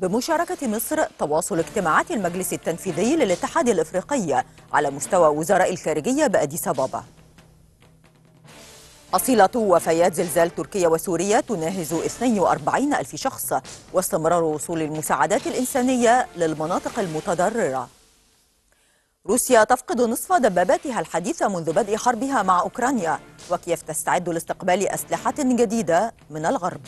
بمشاركة مصر تواصل اجتماعات المجلس التنفيذي للاتحاد الإفريقي على مستوى وزراء الخارجية بأديس أبابا. أصيلة وفيات زلزال تركيا وسوريا تناهز 42 ألف شخص واستمرار وصول المساعدات الإنسانية للمناطق المتضررة. روسيا تفقد نصف دباباتها الحديثة منذ بدء حربها مع أوكرانيا وكيف تستعد لاستقبال أسلحة جديدة من الغرب؟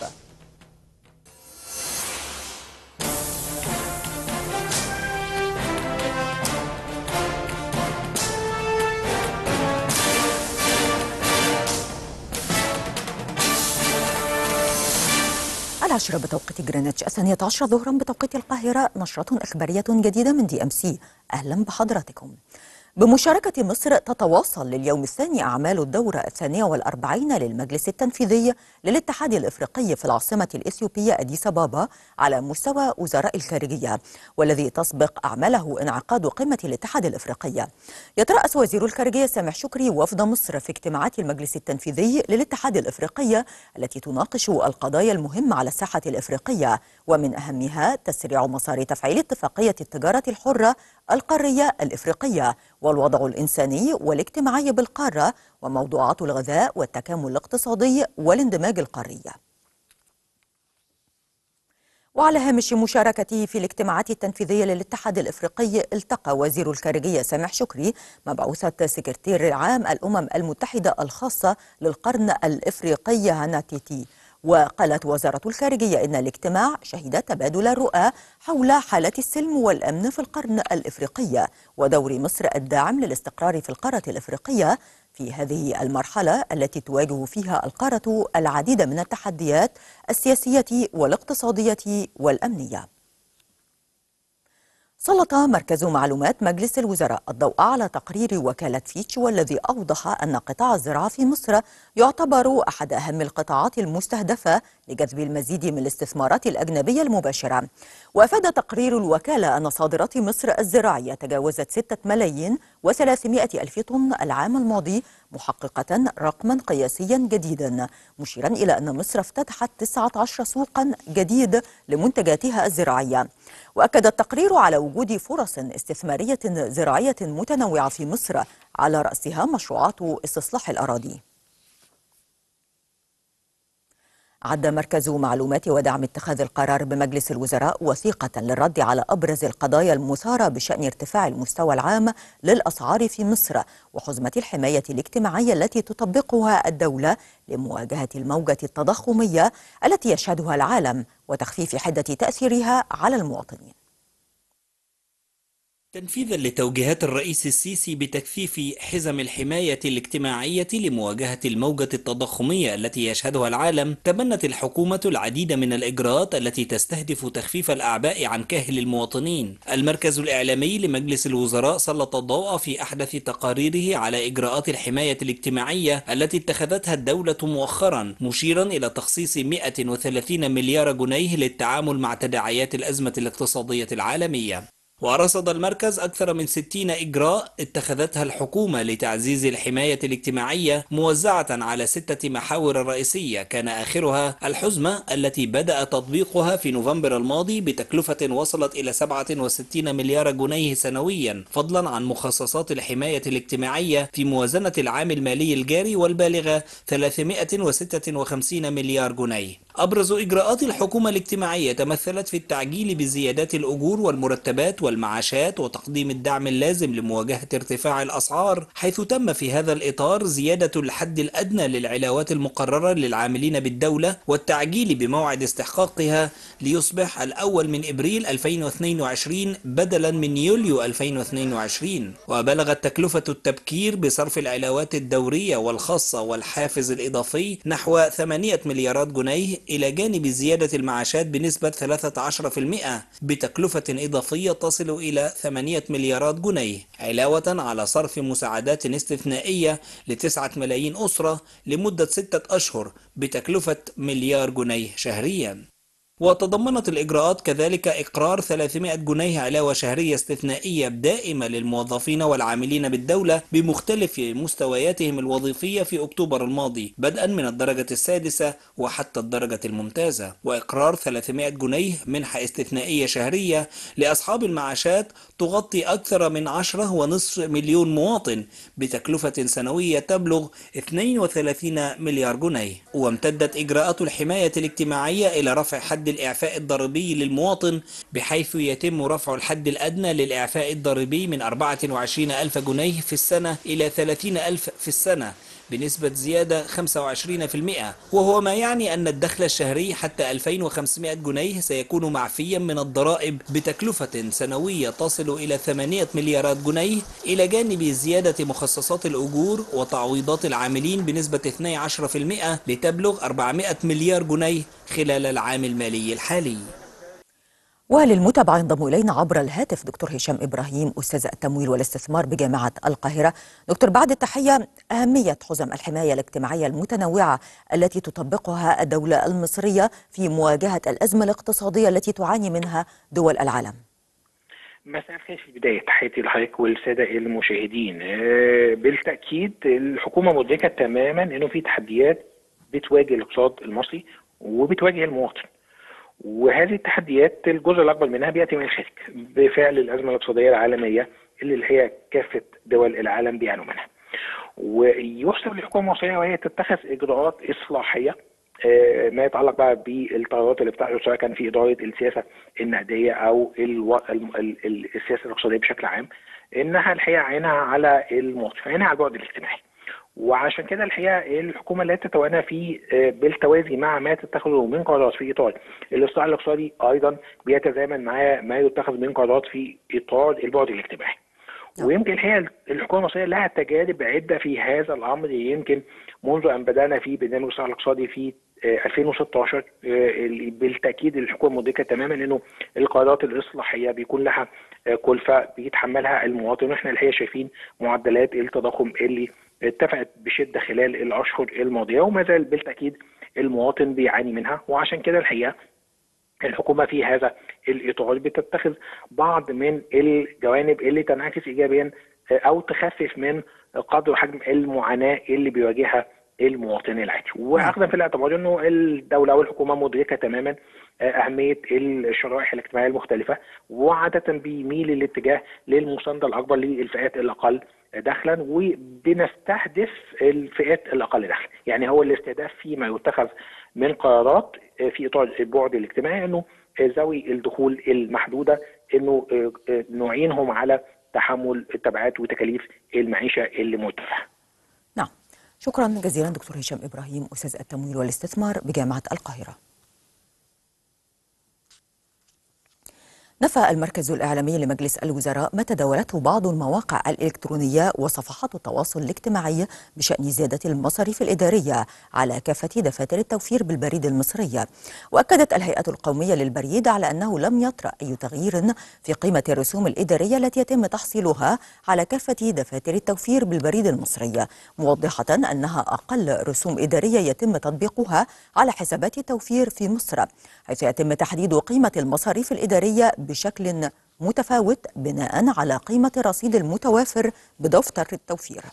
العاشرة بتوقيت جرينتش الثانية عشر ظهرا بتوقيت القاهرة نشرة إخبارية جديدة من دي أم سي. أهلا بحضراتكم. بمشاركة مصر تتواصل لليوم الثاني أعمال الدورة الثانية والأربعين للمجلس التنفيذي للاتحاد الإفريقي في العاصمة الإثيوبية أديس أبابا على مستوى وزراء الخارجية والذي تسبق أعماله انعقاد قمة الاتحاد الإفريقي. يترأس وزير الخارجية سامح شكري وفد مصر في اجتماعات المجلس التنفيذي للاتحاد الإفريقي التي تناقش القضايا المهمة على الساحة الإفريقية ومن أهمها تسريع مسار تفعيل اتفاقية التجارة الحرة القارية الإفريقية والوضع الإنساني والاجتماعي بالقارة وموضوعات الغذاء والتكامل الاقتصادي والاندماج القاري. وعلى هامش مشاركته في الاجتماعات التنفيذية للاتحاد الإفريقي التقى وزير الخارجية سامح شكري مبعوثة سكرتير العام الأمم المتحدة الخاصة للقرن الإفريقي هانا تيتي وقالت وزارة الخارجية إن الاجتماع شهد تبادل الرؤى حول حالة السلم والأمن في القرن الإفريقي ودور مصر الداعم للاستقرار في القارة الإفريقية في هذه المرحلة التي تواجه فيها القارة العديد من التحديات السياسية والاقتصادية والأمنية. سلط مركز معلومات مجلس الوزراء الضوء على تقرير وكالة فيتش والذي أوضح أن قطاع الزراعة في مصر يعتبر أحد أهم القطاعات المستهدفة لجذب المزيد من الاستثمارات الأجنبية المباشرة. وأفاد تقرير الوكالة أن صادرات مصر الزراعية تجاوزت 6 ملايين و300 ألف طن العام الماضي محققة رقما قياسيا جديدا مشيرا إلى أن مصر افتتحت 19 سوقا جديد لمنتجاتها الزراعية. وأكد التقرير على وجود فرص استثمارية زراعية متنوعة في مصر على رأسها مشروعات استصلاح الأراضي. عد مركز معلومات ودعم اتخاذ القرار بمجلس الوزراء وثيقة للرد على أبرز القضايا المثارة بشأن ارتفاع المستوى العام للأسعار في مصر وحزمة الحماية الاجتماعية التي تطبقها الدولة لمواجهة الموجة التضخمية التي يشهدها العالم وتخفيف حدة تأثيرها على المواطنين. تنفيذا لتوجيهات الرئيس السيسي بتكثيف حزم الحماية الاجتماعية لمواجهة الموجة التضخمية التي يشهدها العالم تبنت الحكومة العديد من الإجراءات التي تستهدف تخفيف الأعباء عن كاهل المواطنين. المركز الإعلامي لمجلس الوزراء سلط الضوء في أحدث تقاريره على إجراءات الحماية الاجتماعية التي اتخذتها الدولة مؤخرا مشيرا إلى تخصيص 130 مليار جنيه للتعامل مع تداعيات الأزمة الاقتصادية العالمية. ورصد المركز أكثر من 60 إجراء اتخذتها الحكومة لتعزيز الحماية الاجتماعية موزعة على ستة محاور رئيسية. كان آخرها الحزمة التي بدأ تطبيقها في نوفمبر الماضي بتكلفة وصلت إلى 67 مليار جنيه سنويا فضلا عن مخصصات الحماية الاجتماعية في موازنة العام المالي الجاري والبالغة 356 مليار جنيه. أبرز إجراءات الحكومة الاجتماعية تمثلت في التعجيل بزيادات الأجور والمرتبات والمعاشات وتقديم الدعم اللازم لمواجهة ارتفاع الأسعار حيث تم في هذا الإطار زيادة الحد الأدنى للعلاوات المقررة للعاملين بالدولة والتعجيل بموعد استحقاقها ليصبح الأول من إبريل 2022 بدلا من يوليو 2022 وبلغت تكلفة التبكير بصرف العلاوات الدورية والخاصة والحافز الإضافي نحو 8 مليارات جنيه إلى جانب زيادة المعاشات بنسبة 13% بتكلفة إضافية تصل إلى 8 مليارات جنيه علاوة على صرف مساعدات استثنائية لتسعة ملايين أسرة لمدة ستة أشهر بتكلفة مليار جنيه شهريا. وتضمنت الإجراءات كذلك إقرار 300 جنيه علاوة شهرية استثنائية دائمة للموظفين والعاملين بالدولة بمختلف مستوياتهم الوظيفية في أكتوبر الماضي بدءا من الدرجة السادسة وحتى الدرجة الممتازة. وإقرار 300 جنيه منحة استثنائية شهرية لأصحاب المعاشات تغطي أكثر من 10 ونصف مليون مواطن بتكلفة سنوية تبلغ 32 مليار جنيه. وامتدت إجراءات الحماية الاجتماعية إلى رفع حد الإعفاء الضريبي للمواطن بحيث يتم رفع الحد الأدنى للإعفاء الضريبي من 24 ألف جنيه في السنة إلى 30 ألف في السنة. بنسبة زيادة 25% وهو ما يعني أن الدخل الشهري حتى 2500 جنيه سيكون معفيا من الضرائب بتكلفة سنوية تصل إلى 8 مليارات جنيه إلى جانب زيادة مخصصات الأجور وتعويضات العاملين بنسبة 12% لتبلغ 400 مليار جنيه خلال العام المالي الحالي. وللمتابعة ينضم إلينا عبر الهاتف دكتور هشام إبراهيم أستاذ التمويل والاستثمار بجامعة القاهرة. دكتور بعد التحية أهمية حزم الحماية الاجتماعية المتنوعة التي تطبقها الدولة المصرية في مواجهة الأزمة الاقتصادية التي تعاني منها دول العالم. مساء الخير في البداية. تحياتي لحضرتك والسادة المشاهدين. بالتأكيد الحكومة مدركة تماما أنه في تحديات بتواجه الاقتصاد المصري وبتواجه المواطن. وهذه التحديات الجزء الأكبر منها بيأتي من الخارج بفعل الأزمة الاقتصادية العالمية اللي هي كافة دول العالم بيعانوا منها. ويحسب للحكومه المصرية وهي تتخذ إجراءات إصلاحية ما يتعلق بقى بالقرارات اللي بتاخد سواء كان في إدارة السياسة النقدية أو ألو... السياسة الاقتصادية بشكل عام إنها الحقيقة عينها على المواطن عينها على البعد الاجتماعي. وعشان كده الحقيقة الحكومة لا تتوانى في بالتوازي مع ما تتخذه من قرارات في اطار الاصلاح الاقتصادي أيضا بيتزامن مع ما يتخذ من قرارات في اطار البعد الاجتماعي. ويمكن الحقيقة الحكومة المصرية لها تجارب عده في هذا الأمر. يمكن منذ أن بدأنا في برنامج الاصلاح الاقتصادي في 2016 بالتأكيد الحكومة مدركة تماما إنه القرارات الإصلاحية بيكون لها كلفة بيتحملها المواطن. وإحنا الحقيقة شايفين معدلات التضخم اللي ارتفعت بشدة خلال الأشهر الماضية وما زال بالتأكيد المواطن بيعاني منها. وعشان كده الحقيقة الحكومة في هذا الإطار بتتخذ بعض من الجوانب اللي تنعكس ايجابيا أو تخفف من قدر وحجم المعاناة اللي بيواجهها المواطن العادي. واخذا في الاعتبار إنه الدولة والحكومة مدركة تماما أهمية الشرائح الاجتماعية المختلفة وعاده بيميل الاتجاه للمسانده الأكبر للفئات الأقل دخلا وبنستهدف الفئات الأقل دخلا. يعني هو الاستهداف فيما يتخذ من قرارات في إطار البعد الاجتماعي إنه ذوي الدخول المحدودة إنه نعينهم على تحمل التبعات وتكاليف المعيشة اللي مرتفعه نعم. شكرا جزيلا دكتور هشام إبراهيم أستاذ التمويل والاستثمار بجامعة القاهرة. نفى المركز الإعلامي لمجلس الوزراء ما تداولته بعض المواقع الإلكترونية وصفحات التواصل الاجتماعي بشأن زيادة المصاريف الإدارية على كافة دفاتر التوفير بالبريد المصري. وأكدت الهيئة القومية للبريد على أنه لم يطرأ أي تغيير في قيمة الرسوم الإدارية التي يتم تحصيلها على كافة دفاتر التوفير بالبريد المصري موضحة أنها أقل رسوم إدارية يتم تطبيقها على حسابات التوفير في مصر حيث يتم تحديد قيمة المصاريف الإدارية بشكل متفاوت بناء على قيمة الرصيد المتوافر بدفتر التوفير.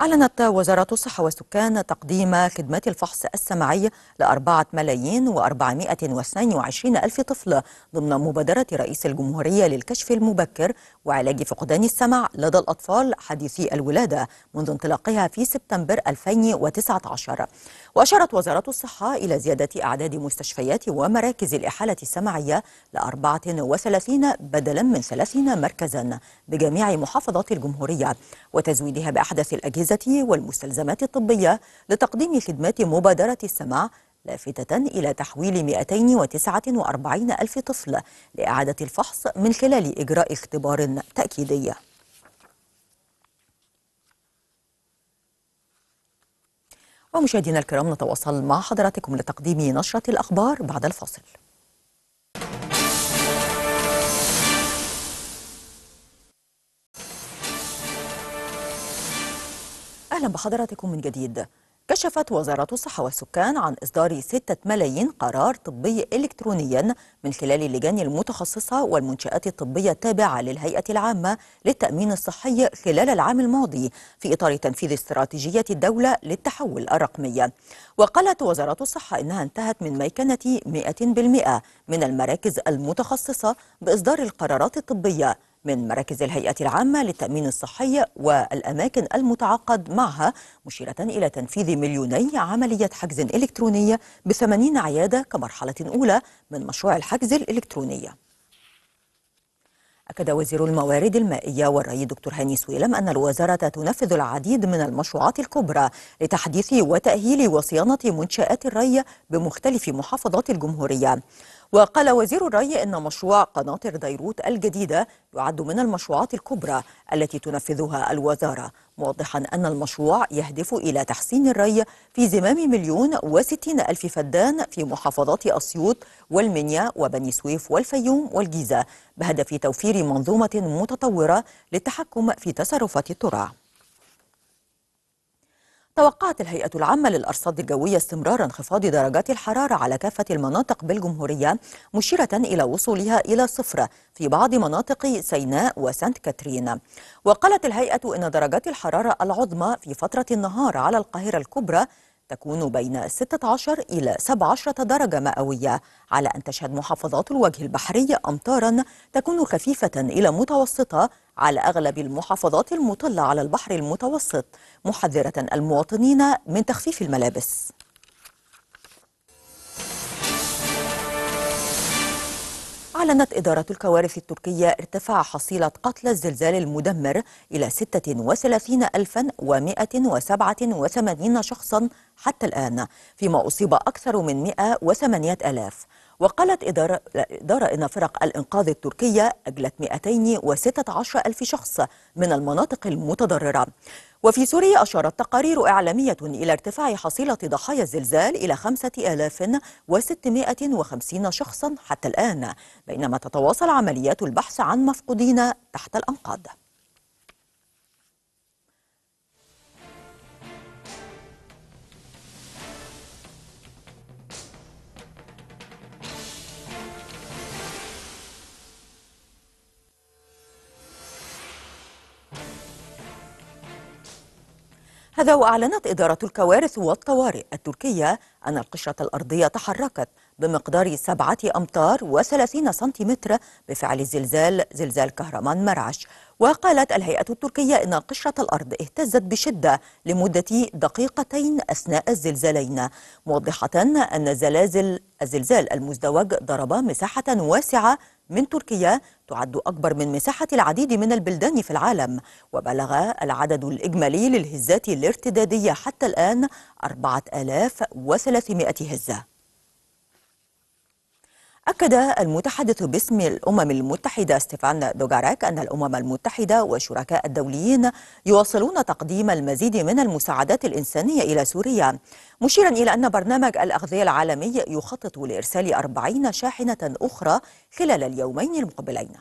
أعلنت وزارة الصحة والسكان تقديم خدمات الفحص السمعي لأربعة ملايين وأربعمائة واثنين وعشرين ألف طفل ضمن مبادرة رئيس الجمهورية للكشف المبكر وعلاج فقدان السمع لدى الأطفال حديثي الولادة منذ انطلاقها في سبتمبر 2019 وأشارت وزارة الصحة إلى زيادة أعداد مستشفيات ومراكز الإحالة السمعية لأربعة وثلاثين بدلا من ثلاثين مركزا بجميع محافظات الجمهورية وتزويدها بأحدث الأجهزة والمستلزمات الطبية لتقديم خدمات مبادرة السمع لافتة إلى تحويل 249 ألف طفل لإعادة الفحص من خلال إجراء اختبار تأكيدي. ومشاهدينا الكرام نتواصل مع حضراتكم لتقديم نشرة الأخبار بعد الفاصل. أهلا بحضراتكم من جديد. كشفت وزارة الصحة والسكان عن إصدار 6 ملايين قرار طبي إلكترونيا من خلال اللجان المتخصصة والمنشآت الطبية التابعة للهيئة العامة للتأمين الصحي خلال العام الماضي في إطار تنفيذ استراتيجية الدولة للتحول الرقمي. وقالت وزارة الصحة إنها انتهت من ميكنة 100% من المراكز المتخصصة بإصدار القرارات الطبية من مراكز الهيئة العامة للتأمين الصحي والأماكن المتعاقد معها مشيرة إلى تنفيذ مليوني عملية حجز إلكتروني بثمانين عيادة كمرحلة أولى من مشروع الحجز الإلكتروني. أكد وزير الموارد المائية والري دكتور هاني سويلم أن الوزارة تنفذ العديد من المشروعات الكبرى لتحديث وتأهيل وصيانة منشآت الري بمختلف محافظات الجمهورية. وقال وزير الري إن مشروع قناطر ديروت الجديدة يعد من المشروعات الكبرى التي تنفذها الوزارة موضحا أن المشروع يهدف إلى تحسين الري في زمام مليون وستين ألف فدان في محافظات أسيوط والمنيا وبني سويف والفيوم والجيزة بهدف توفير منظومة متطورة للتحكم في تصرفات الترع توقعت الهيئة العامة للأرصاد الجوية استمرار انخفاض درجات الحرارة على كافة المناطق بالجمهورية مشيرة إلى وصولها إلى صفر في بعض مناطق سيناء وسانت كاترين. وقالت الهيئة إن درجات الحرارة العظمى في فترة النهار على القاهرة الكبرى تكون بين 16 إلى 17 درجة مئوية على أن تشهد محافظات الوجه البحري أمطارا تكون خفيفة إلى متوسطة على أغلب المحافظات المطلة على البحر المتوسط محذرة المواطنين من تخفيف الملابس. أعلنت إدارة الكوارث التركية ارتفاع حصيلة قتلى الزلزال المدمر إلى 36187 شخصا حتى الآن فيما أصيب أكثر من 108 ألاف. وقالت إدارة, إدارة إن فرق الإنقاذ التركية أجلت 216 ألف شخص من المناطق المتضررة. وفي سوريا أشارت تقارير إعلامية إلى ارتفاع حصيلة ضحايا الزلزال إلى 5650 شخصا حتى الآن بينما تتواصل عمليات البحث عن مفقودين تحت الأنقاض. هذا وأعلنت إدارة الكوارث والطوارئ التركية أن القشرة الأرضية تحركت بمقدار سبعة أمتار وثلاثين سنتيمتر بفعل زلزال زلزال كهرمان مرعش. وقالت الهيئة التركية أن قشرة الأرض اهتزت بشدة لمدة دقيقتين أثناء الزلزالين. موضحة أن زلازل الزلزال المزدوج ضرب مساحة واسعة من تركيا تعد أكبر من مساحة العديد من البلدان في العالم وبلغ العدد الإجمالي للهزات الارتدادية حتى الآن 4300 هزة. أكد المتحدث باسم الأمم المتحدة ستيفان دوغاراك أن الأمم المتحدة والشركاء الدوليين يواصلون تقديم المزيد من المساعدات الإنسانية إلى سوريا مشيرا إلى أن برنامج الأغذية العالمي يخطط لإرسال أربعين شاحنة أخرى خلال اليومين المقبلين.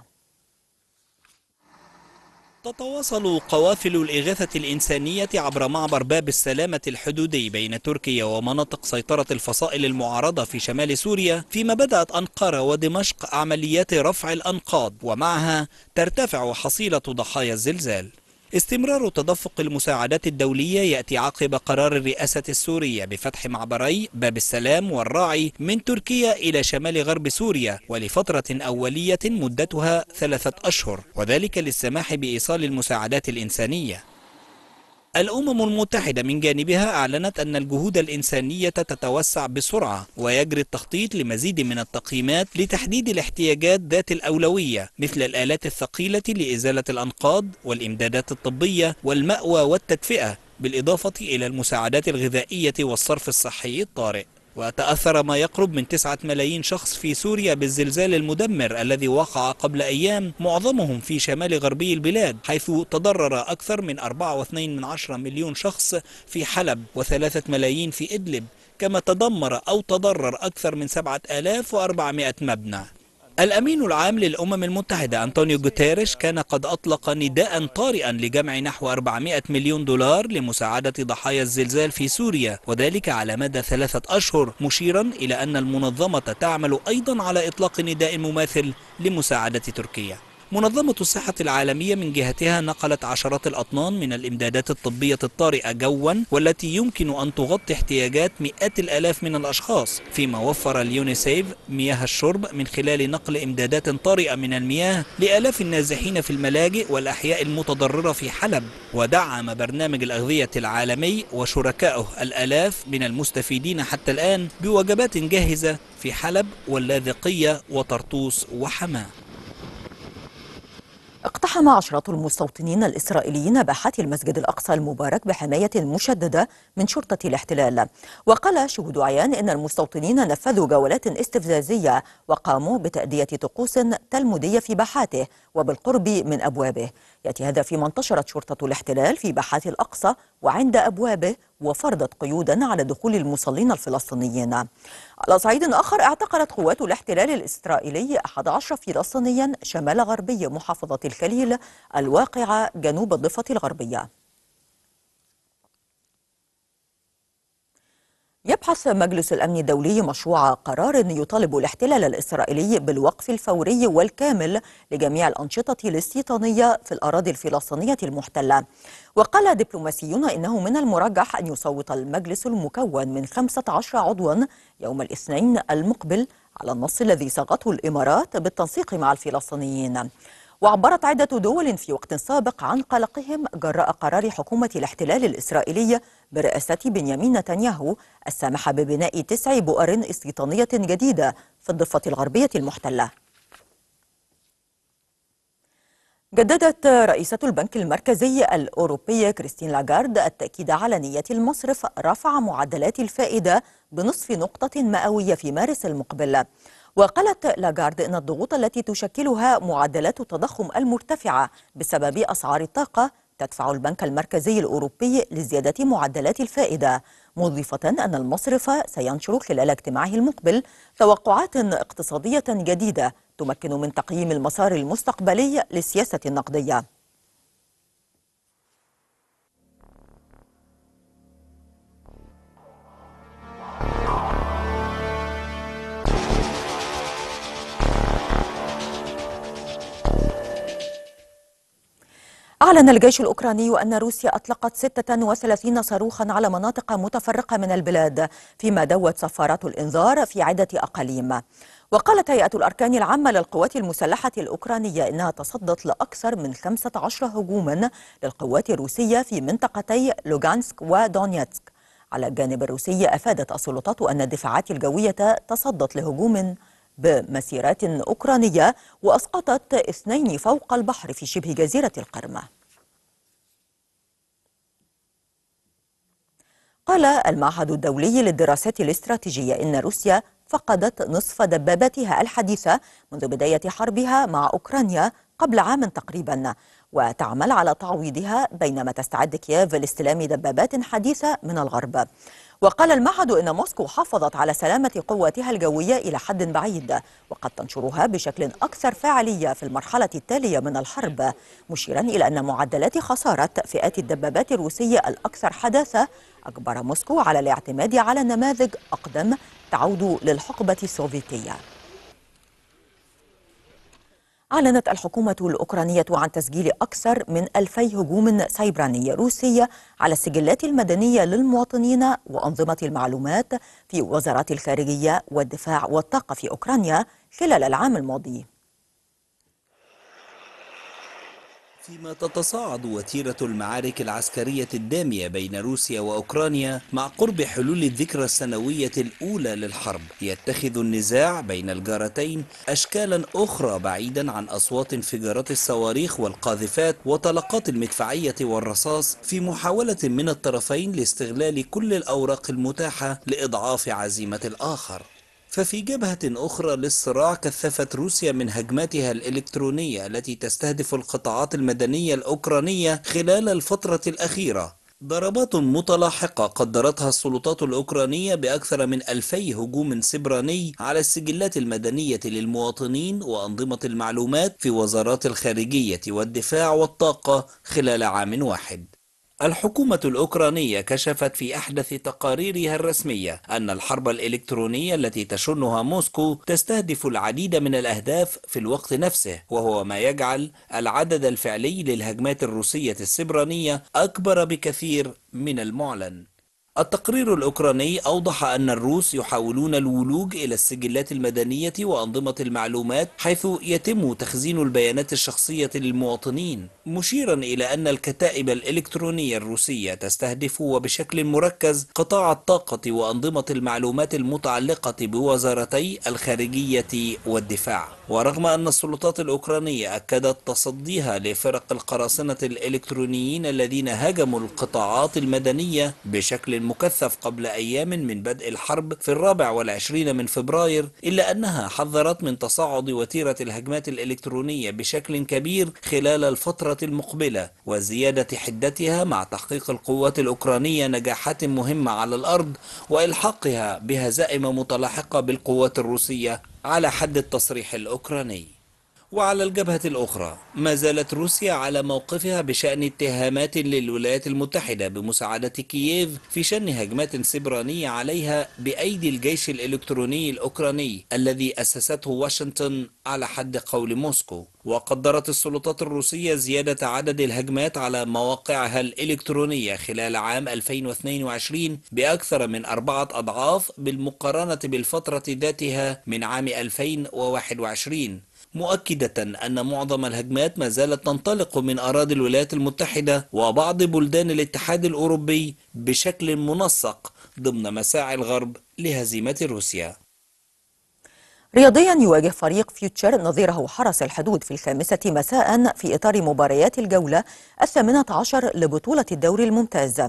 تتواصل قوافل الإغاثة الإنسانية عبر معبر باب السلامة الحدودي بين تركيا ومناطق سيطرة الفصائل المعارضة في شمال سوريا فيما بدأت أنقرة ودمشق عمليات رفع الأنقاض ومعها ترتفع حصيلة ضحايا الزلزال. استمرار تدفق المساعدات الدولية يأتي عقب قرار الرئاسة السورية بفتح معبري باب السلام والراعي من تركيا إلى شمال غرب سوريا ولفترة أولية مدتها ثلاثة أشهر وذلك للسماح بإيصال المساعدات الإنسانية. الأمم المتحدة من جانبها أعلنت أن الجهود الإنسانية تتوسع بسرعة ويجري التخطيط لمزيد من التقييمات لتحديد الاحتياجات ذات الأولوية مثل الآلات الثقيلة لإزالة الأنقاض والإمدادات الطبية والمأوى والتدفئة بالإضافة إلى المساعدات الغذائية والصرف الصحي الطارئ. وتأثر ما يقرب من تسعة ملايين شخص في سوريا بالزلزال المدمر الذي وقع قبل أيام معظمهم في شمال غربي البلاد حيث تضرر أكثر من 4.2 مليون شخص في حلب وثلاثة ملايين في إدلب كما تدمر أو تضرر أكثر من 7400 مبنى. الأمين العام للأمم المتحدة أنطونيو جوتيريش كان قد أطلق نداء طارئا لجمع نحو 400 مليون دولار لمساعدة ضحايا الزلزال في سوريا وذلك على مدى ثلاثة أشهر مشيرا إلى أن المنظمة تعمل أيضا على إطلاق نداء مماثل لمساعدة تركيا. منظمة الصحة العالمية من جهتها نقلت عشرات الأطنان من الإمدادات الطبية الطارئة جوا والتي يمكن أن تغطي احتياجات مئات الآلاف من الأشخاص. فيما وفر اليونيسيف مياه الشرب من خلال نقل إمدادات طارئة من المياه لآلاف النازحين في الملاجئ والأحياء المتضررة في حلب. ودعم برنامج الأغذية العالمي وشركائه الآلاف من المستفيدين حتى الآن بوجبات جاهزة في حلب واللاذقية وطرطوس وحماة. اقتحم عشرات المستوطنين الإسرائيليين باحات المسجد الأقصى المبارك بحماية مشددة من شرطة الاحتلال. وقال شهود عيان إن المستوطنين نفذوا جولات استفزازية وقاموا بتأدية طقوس تلمودية في باحاته وبالقرب من أبوابه. يأتي هذا فيما انتشرت شرطة الاحتلال في باحات الأقصى وعند أبوابه وفرضت قيودا على دخول المصلين الفلسطينيين. على صعيد آخر اعتقلت قوات الاحتلال الإسرائيلي 11 فلسطينيا شمال غربي محافظة الخليل الواقعة جنوب الضفة الغربية. يبحث مجلس الأمن الدولي مشروع قرار يطالب الاحتلال الإسرائيلي بالوقف الفوري والكامل لجميع الأنشطة الاستيطانية في الأراضي الفلسطينية المحتلة. وقال دبلوماسيون إنه من المرجح أن يصوت المجلس المكون من 15 عضوا يوم الاثنين المقبل على النص الذي صاغته الإمارات بالتنسيق مع الفلسطينيين. وعبرت عدة دول في وقت سابق عن قلقهم جراء قرار حكومة الاحتلال الإسرائيلي برئاسة بنيامين نتنياهو السامح ببناء تسع بؤر استيطانية جديدة في الضفة الغربية المحتلة. جددت رئيسة البنك المركزي الأوروبي كريستين لاغارد التأكيد على نية المصرف رفع معدلات الفائدة بنصف نقطة مئوية في مارس المقبل. وقالت لاغارد إن الضغوط التي تشكلها معدلات التضخم المرتفعة بسبب أسعار الطاقة تدفع البنك المركزي الأوروبي لزيادة معدلات الفائدة مضيفة أن المصرف سينشر خلال اجتماعه المقبل توقعات اقتصادية جديدة تمكن من تقييم المسار المستقبلي للسياسة النقدية. أعلن الجيش الأوكراني أن روسيا أطلقت 36 صاروخا على مناطق متفرقة من البلاد فيما دوت صفارات الإنذار في عدة أقاليم. وقالت هيئة الأركان العامة للقوات المسلحة الأوكرانية إنها تصدت لأكثر من 15 هجوما للقوات الروسية في منطقتي لوغانسك ودونيتسك. على الجانب الروسي أفادت السلطات أن الدفاعات الجوية تصدت لهجوم بمسيرات أوكرانية وأسقطت اثنين فوق البحر في شبه جزيرة القرم قال المعهد الدولي للدراسات الاستراتيجية إن روسيا فقدت نصف دباباتها الحديثة منذ بداية حربها مع أوكرانيا قبل عام تقريبا. وتعمل على تعويضها بينما تستعد كييف لاستلام دبابات حديثة من الغرب. وقال المعهد إن موسكو حافظت على سلامة قواتها الجوية إلى حد بعيد وقد تنشرها بشكل أكثر فاعلية في المرحلة التالية من الحرب مشيرا إلى أن معدلات خسارة فئات الدبابات الروسية الأكثر حداثة أجبر موسكو على الاعتماد على نماذج أقدم تعود للحقبة السوفيتية. أعلنت الحكومة الأوكرانية عن تسجيل أكثر من ألفي هجوم سيبراني روسي على السجلات المدنية للمواطنين وأنظمة المعلومات في وزارات الخارجية والدفاع والطاقة في أوكرانيا خلال العام الماضي. فيما تتصاعد وتيرة المعارك العسكرية الدامية بين روسيا وأوكرانيا مع قرب حلول الذكرى السنوية الأولى للحرب. يتخذ النزاع بين الجارتين أشكالا أخرى بعيدا عن أصوات انفجارات الصواريخ والقاذفات وطلقات المدفعية والرصاص في محاولة من الطرفين لاستغلال كل الأوراق المتاحة لإضعاف عزيمة الآخر. ففي جبهة أخرى للصراع كثفت روسيا من هجماتها الإلكترونية التي تستهدف القطاعات المدنية الأوكرانية خلال الفترة الأخيرة. ضربات متلاحقة قدرتها السلطات الأوكرانية بأكثر من ألفي هجوم سبراني على السجلات المدنية للمواطنين وأنظمة المعلومات في وزارات الخارجية والدفاع والطاقة خلال عام واحد. الحكومة الأوكرانية كشفت في أحدث تقاريرها الرسمية أن الحرب الإلكترونية التي تشنها موسكو تستهدف العديد من الأهداف في الوقت نفسه وهو ما يجعل العدد الفعلي للهجمات الروسية السبرانية أكبر بكثير من المعلن. التقرير الأوكراني أوضح أن الروس يحاولون الولوج إلى السجلات المدنية وأنظمة المعلومات حيث يتم تخزين البيانات الشخصية للمواطنين مشيرا إلى أن الكتائب الإلكترونية الروسية تستهدف وبشكل مركز قطاع الطاقة وأنظمة المعلومات المتعلقة بوزارتي الخارجية والدفاع. ورغم أن السلطات الأوكرانية أكدت تصديها لفرق القراصنة الإلكترونيين الذين هاجموا القطاعات المدنية بشكل مكثف قبل أيام من بدء الحرب في الرابع والعشرين من فبراير إلا أنها حذرت من تصاعد وتيرة الهجمات الإلكترونية بشكل كبير خلال الفترة المقبلة وزيادة حدتها مع تحقيق القوات الأوكرانية نجاحات مهمة على الأرض وإلحاقها بهزائم متلاحقة بالقوات الروسية على حد التصريح الأوكراني. وعلى الجبهة الأخرى ما زالت روسيا على موقفها بشأن اتهامات للولايات المتحدة بمساعدة كييف في شن هجمات سبرانية عليها بأيدي الجيش الإلكتروني الأوكراني الذي أسسته واشنطن على حد قول موسكو. وقدرت السلطات الروسية زيادة عدد الهجمات على مواقعها الإلكترونية خلال عام 2022 بأكثر من أربعة أضعاف بالمقارنة بالفترة ذاتها من عام 2021 مؤكدة أن معظم الهجمات ما زالت تنطلق من أراضي الولايات المتحدة وبعض بلدان الاتحاد الأوروبي بشكل منسق ضمن مساعي الغرب لهزيمة روسيا. رياضيا يواجه فريق فيوتشر نظيره حرس الحدود في الخامسة مساء في إطار مباريات الجولة الثامنة عشر لبطولة الدوري الممتاز.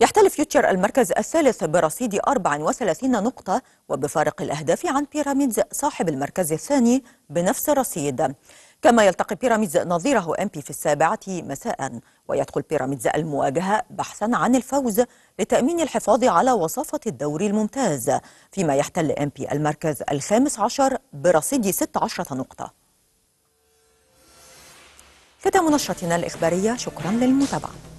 يحتل فيوتشر المركز الثالث برصيد 34 نقطة وبفارق الأهداف عن بيراميدز صاحب المركز الثاني بنفس الرصيد. كما يلتقي بيراميدز نظيره أمبي في السابعة مساء ويدخل بيراميدز المواجهة بحثا عن الفوز لتأمين الحفاظ على وصافة الدوري الممتاز فيما يحتل أمبي المركز الخامس عشر برصيد 16 نقطة. ختام نشرتنا الإخبارية شكرا للمتابعة.